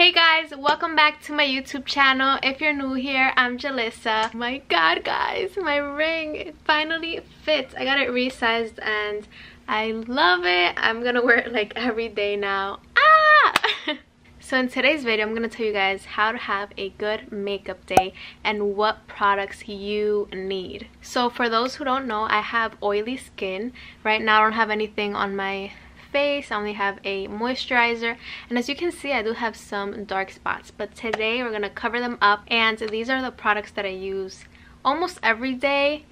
Hey guys, welcome back to my YouTube channel. If you're new here, I'm Julissa. My god guys, my ring it finally fits. I got it resized and I love it. I'm gonna wear it like every day now. Ah! so in today's video, I'm gonna tell you guys how to have a good makeup day and what products you need. So for those who don't know, I have oily skin. Right now I don't have anything on my face. I only have a moisturizer. And as you can see, I do have some dark spots. But today we're going to cover them up. And these are the products that I use almost every day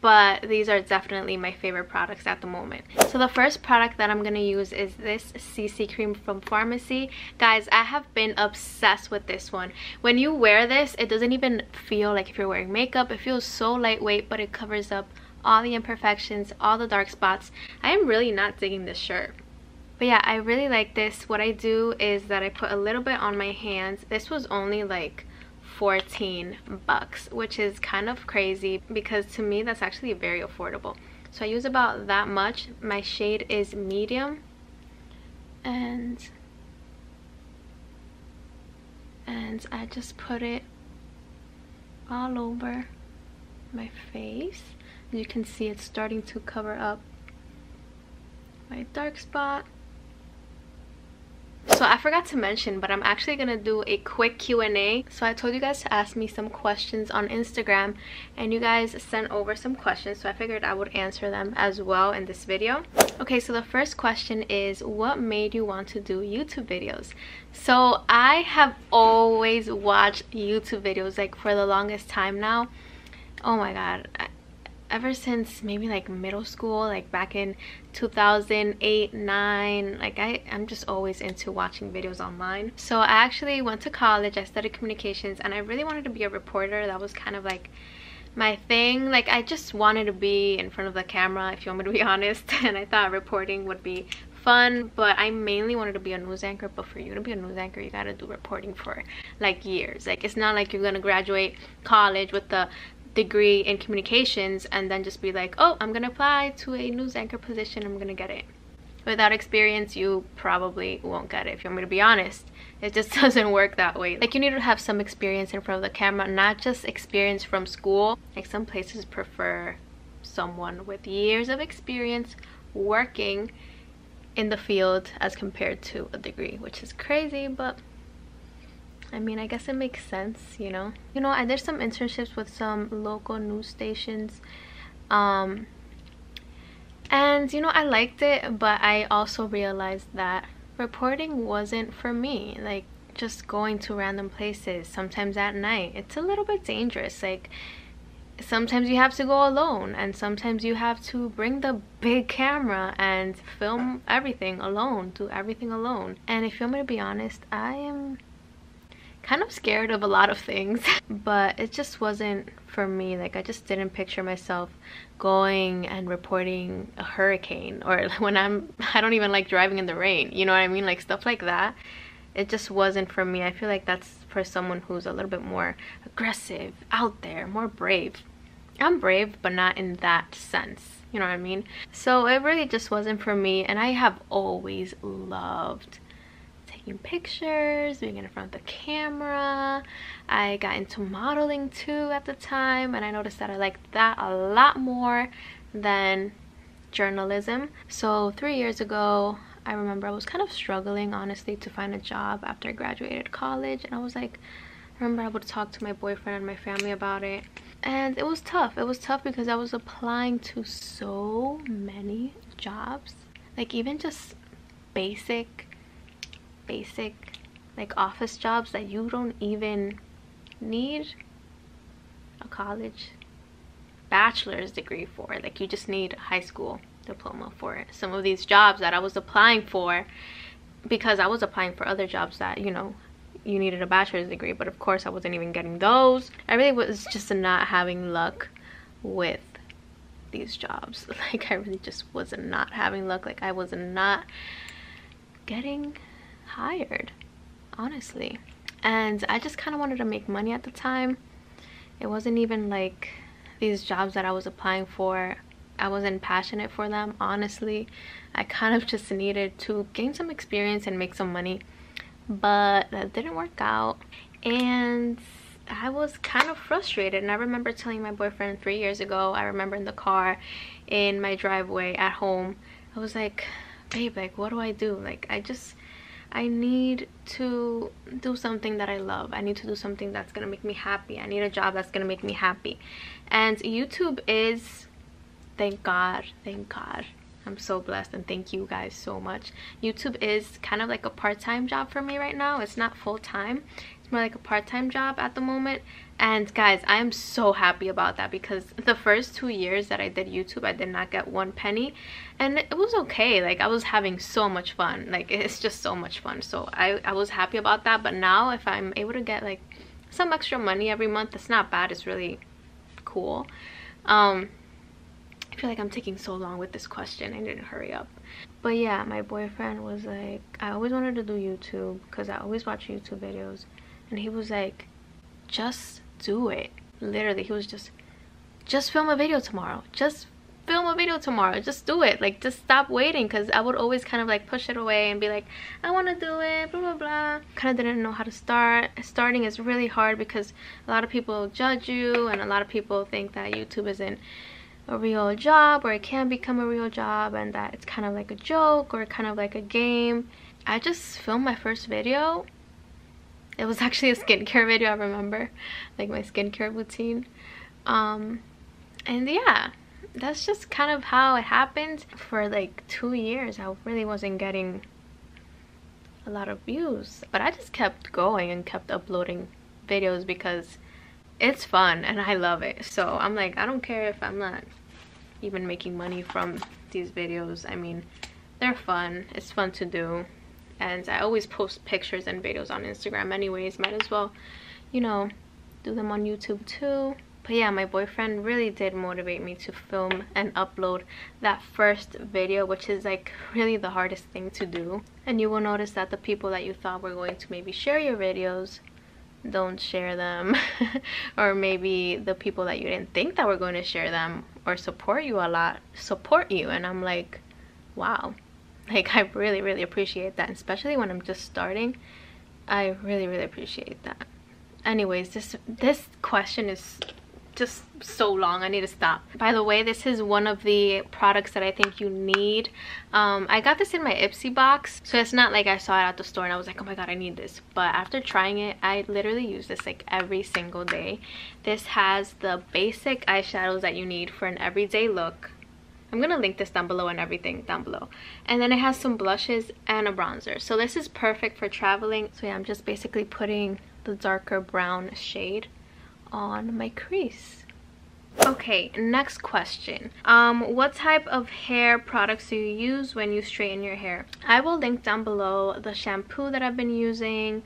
but these are definitely my favorite products at the moment. So the first product that I'm going to use is this CC cream from Farmasi. Guys, I have been obsessed with this one. When you wear this, it doesn't even feel like if you're wearing makeup. It feels so lightweight, but it covers up all the imperfections, all the dark spots. I am really not digging this shirt. But yeah, I really like this. What I do is that I put a little bit on my hands. This was only like 14 bucks, which is kind of crazy because to me that's actually very affordable. So I use about that much. My shade is medium and and I just put it all over my face you can see it's starting to cover up my dark spot so I forgot to mention, but I'm actually going to do a quick Q&A. So I told you guys to ask me some questions on Instagram and you guys sent over some questions. So I figured I would answer them as well in this video. Okay, so the first question is what made you want to do YouTube videos? So I have always watched YouTube videos like for the longest time now. Oh my god, ever since maybe like middle school like back in 2008 9 like i i'm just always into watching videos online. So i actually went to college i studied communications and i really wanted to be a reporter. That was kind of like my thing. Like i just wanted to be in front of the camera if you want me to be honest and i thought reporting would be fun but i mainly wanted to be a news anchor. But for you to be a news anchor you gotta do reporting for like years. Like it's not like you're gonna graduate college with the degree in communications and then just be like oh i'm gonna apply to a news anchor position i'm gonna get it. Without experience you probably won't get it if you want me to be honest. It just doesn't work that way. Like you need to have some experience in front of the camera not just experience from school. Like some places prefer someone with years of experience working in the field as compared to a degree which is crazy but I mean, I guess it makes sense, you know. You know, I did some internships with some local news stations. Um, and, you know, I liked it, but I also realized that reporting wasn't for me. Like, just going to random places, sometimes at night, it's a little bit dangerous. Like, sometimes you have to go alone and sometimes you have to bring the big camera and film everything alone do everything alone and if you want me to be honest i am kind of scared of a lot of things but it just wasn't for me. Like i just didn't picture myself going and reporting a hurricane or when i'm i don't even like driving in the rain you know what i mean? Like stuff like that. It just wasn't for me. I feel like that's for someone who's a little bit more aggressive out there more brave. I'm brave but not in that sense you know what i mean? So it really just wasn't for me and i have always loved taking pictures, being in front of the camera. I got into modeling too at the time and I noticed that I liked that a lot more than journalism. So three years ago, I remember I was kind of struggling honestly to find a job after I graduated college and I was like, I remember I would talk to my boyfriend and my family about it and it was tough. It was tough because I was applying to so many jobs like even just basic basic like office jobs that you don't even need a college bachelor's degree for. Like you just need a high school diploma for it. Some of these jobs that i was applying for because i was applying for other jobs that you know you needed a bachelor's degree but of course i wasn't even getting those. I really was just not having luck with these jobs. Like i really just was not not having luck. Like i was not getting hired honestly. And i just kind of wanted to make money at the time. It wasn't even like these jobs that i was applying for. I wasn't passionate for them honestly. I kind of just needed to gain some experience and make some money. But that didn't work out. And I was kind of frustrated and I remember telling my boyfriend three years ago I remember in the car in my driveway at home. I was like babe like what do I do? Like I just I need to do something that I love. I need to do something that's going to make me happy. I need a job that's going to make me happy. And YouTube is, thank God, thank God. I'm so blessed and thank you guys so much. YouTube is kind of like a part-time job for me right now. It's not full-time. Like a part-time job at the moment. And guys i am so happy about that because the first two years that i did youtube i did not get one penny. And it was okay. Like i was having so much fun. Like it's just so much fun. So i i was happy about that. But now if i'm able to get like some extra money every month it's not bad. It's really cool. Um i feel like i'm taking so long with this question. I didn't hurry up. But yeah my boyfriend was like i always wanted to do youtube because i always watch youtube videos and he was like just do it. Literally he was just just film a video tomorrow. Just film a video tomorrow. Just do it. Like just stop waiting. Because i would always kind of like push it away and be like i want to do it blah blah blah. Kind of didn't know how to start. Starting is really hard because a lot of people judge you and a lot of people think that youtube isn't a real job or it can become a real job and that it's kind of like a joke or kind of like a game. I just filmed my first video it was actually a skincare video i remember. Like my skincare routine. Um and yeah that's just kind of how it happened for like two years. I really wasn't getting a lot of views but i just kept going and kept uploading videos because it's fun and i love it. So i'm like i don't care if i'm not even making money from these videos. I mean they're fun. It's fun to do and I always post pictures and videos on Instagram anyways. Might as well you know do them on YouTube too. But yeah my boyfriend really did motivate me to film and upload that first video which is like really the hardest thing to do. And you will notice that the people that you thought were going to maybe share your videos don't share them. Or maybe the people that you didn't think that were going to share them or support you a lot support you. And I'm like wow like i really really appreciate that especially when i'm just starting. I really really appreciate that. Anyways this this question is just so long. I need to stop. By the way this is one of the products that i think you need. Um, i got this in my ipsy box so it's not like i saw it at the store and i was like oh my god i need this. But after trying it i literally use this like every single day. This has the basic eyeshadows that you need for an everyday look I'm gonna link this down below and everything down below. And then it has some blushes and a bronzer. So this is perfect for traveling. So yeah, I'm just basically putting the darker brown shade on my crease. Okay, next question. Um, what type of hair products do you use when you straighten your hair? I will link down below the shampoo that I've been using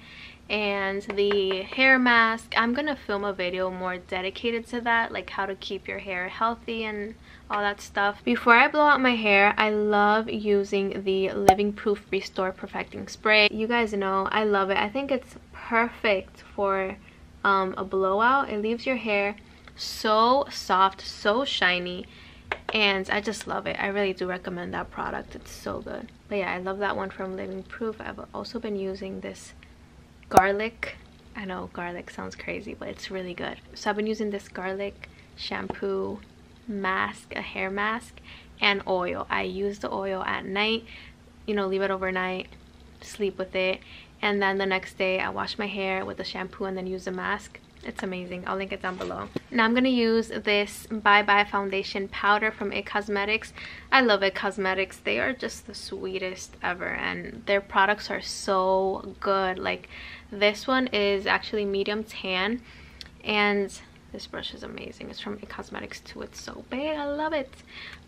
and the hair mask. I'm gonna film a video more dedicated to that, like how to keep your hair healthy and all that stuff. Before I blow out my hair, I love using the Living Proof Restore Perfecting Spray. You guys know I love it. I think it's perfect for um, a blowout. It leaves your hair so soft, so shiny, and I just love it. I really do recommend that product. It's so good. But yeah, I love that one from Living Proof. I've also been using this garlic. I know garlic sounds crazy, but it's really good. So I've been using this garlic shampoo mask, a hair mask, and oil. I use the oil at night, you know, leave it overnight, sleep with it, and then the next day I wash my hair with the shampoo and then use the mask. It's amazing. I'll link it down below. Now I'm to use this Bye Bye Foundation Powder from It Cosmetics. I love It Cosmetics. They are just the sweetest ever and their products are so good. Like this one is actually medium tan and this brush is amazing it's from It Cosmetics too it's so big i love it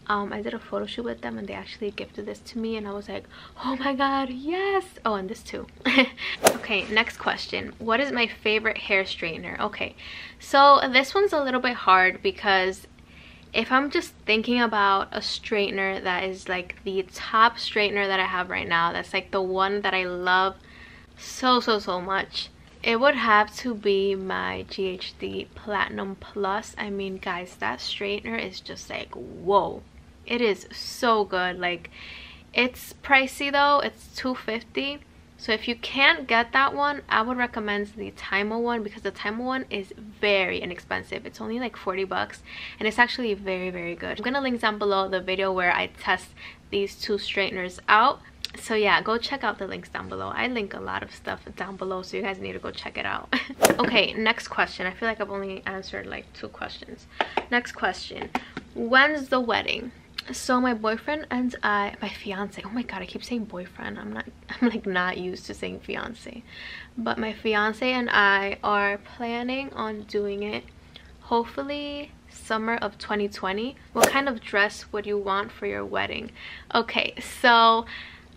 um i did a photo shoot with them and they actually gifted this to me and i was like oh my god yes oh and this too okay next question what is my favorite hair straightener okay so this one's a little bit hard because if i'm just thinking about a straightener that is like the top straightener that i have right now that's like the one that i love so so so much it would have to be my GHD Platinum Plus. I mean, guys, that straightener is just like, whoa. It is so good. Like, it's pricey though. It's 250 So if you can't get that one, I would recommend the Tymo one because the Tymo one is very inexpensive. It's only like 40 bucks and it's actually very, very good. I'm gonna link down below the video where I test these two straighteners out. So yeah, go check out the links down below. I link a lot of stuff down below, so you guys need to go check it out. okay, next question. I feel like I've only answered like two questions. Next question. When's the wedding? So my boyfriend and i my fiance. Oh my god i keep saying boyfriend. I'm not i'm like not used to saying fiance. But my fiance and i are planning on doing it hopefully summer of 2020 what kind of dress would you want for your wedding? Okay so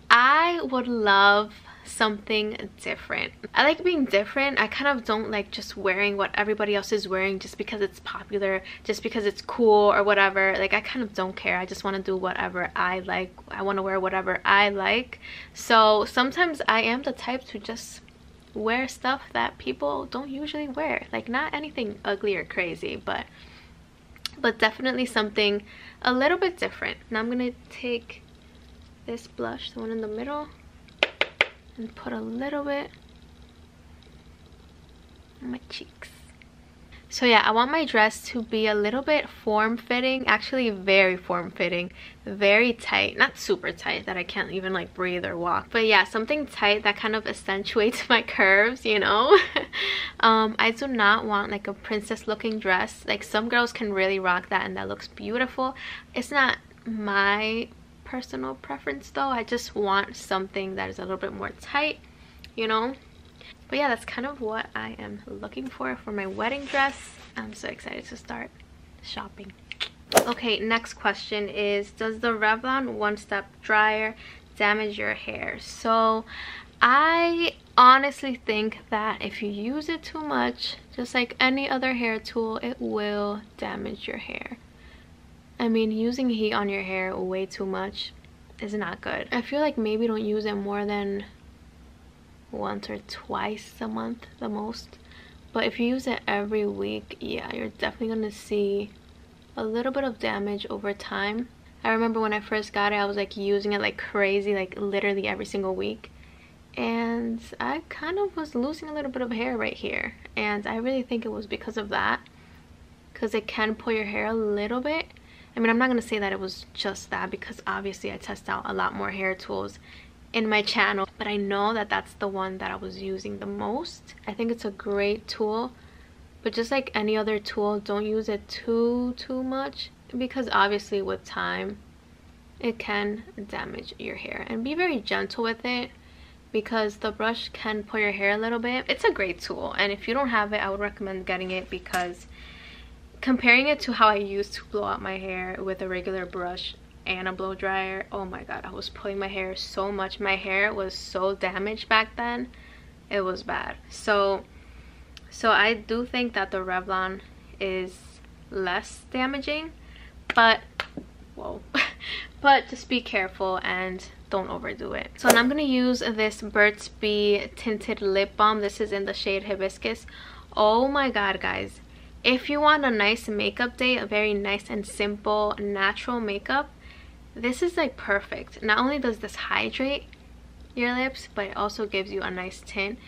i would love something different. I like being different. I kind of don't like just wearing what everybody else is wearing just because it's popular, just because it's cool or whatever. Like I kind of don't care. I just want to do whatever I like. I want to wear whatever I like. So sometimes I am the type to just wear stuff that people don't usually wear. Like not anything ugly or crazy, but but definitely something a little bit different. Now I'm going to take this blush, the one in the middle and put a little bit on my cheeks. So yeah, I want my dress to be a little bit form-fitting, actually very form-fitting, very tight, not super tight that I can't even like breathe or walk, but yeah, something tight that kind of accentuates my curves, you know? um, I do not want like a princess looking dress, like some girls can really rock that and that looks beautiful. It's not my personal preference though. I just want something that is a little bit more tight, you know? But yeah, that's kind of what I am looking for for my wedding dress. I'm so excited to start shopping. Okay, next question is, does the Revlon One Step Dryer damage your hair? So I honestly think that if you use it too much, just like any other hair tool, it will damage your hair. I mean, using heat on your hair way too much is not good. I feel like maybe don't use it more than once or twice a month the most. But if you use it every week, yeah, you're definitely going to see a little bit of damage over time. I remember when I first got it, I was like using it like crazy, like literally every single week. And I kind of was losing a little bit of hair right here. And I really think it was because of that. Because it can pull your hair a little bit I mean, I'm not going to say that it was just that because obviously I test out a lot more hair tools in my channel. But I know that that's the one that I was using the most. I think it's a great tool. But just like any other tool, don't use it too, too much. Because obviously with time, it can damage your hair. And be very gentle with it because the brush can pull your hair a little bit. It's a great tool. And if you don't have it, I would recommend getting it because comparing it to how I used to blow out my hair with a regular brush and a blow dryer oh my god I was pulling my hair so much. My hair was so damaged back then it was bad. So so I do think that the Revlon is less damaging but whoa. But just be careful and don't overdo it. So now I'm gonna use this Burt's Bee tinted lip balm. This is in the shade hibiscus. Oh my god guys if you want a nice makeup day a very nice and simple natural makeup this is like perfect. Not only does this hydrate your lips but it also gives you a nice tint.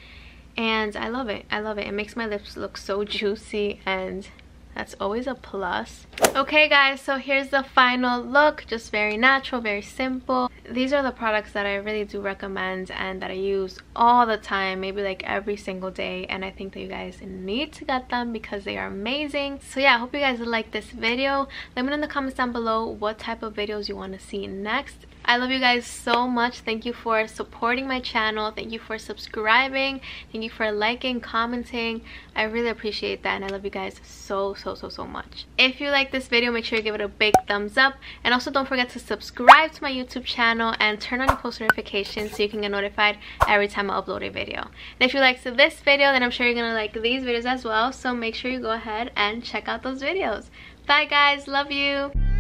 And i love it. I love it. It makes my lips look so juicy and that's always a plus. Okay guys so here's the final look. Just very natural very simple. These are the products that i really do recommend and that i use all the time maybe like every single day and i think that you guys need to get them because they are amazing. So yeah i hope you guys like this video. Let me know in the comments down below what type of videos you want to see next I love you guys so much. Thank you for supporting my channel. Thank you for subscribing. Thank you for liking, commenting. I really appreciate that and I love you guys so, so, so, so much. If you like this video, make sure you give it a big thumbs up. And also don't forget to subscribe to my YouTube channel and turn on your post notifications so you can get notified every time I upload a video. And if you liked this video, then I'm sure you're going to like these videos as well. So make sure you go ahead and check out those videos. Bye guys. Love you.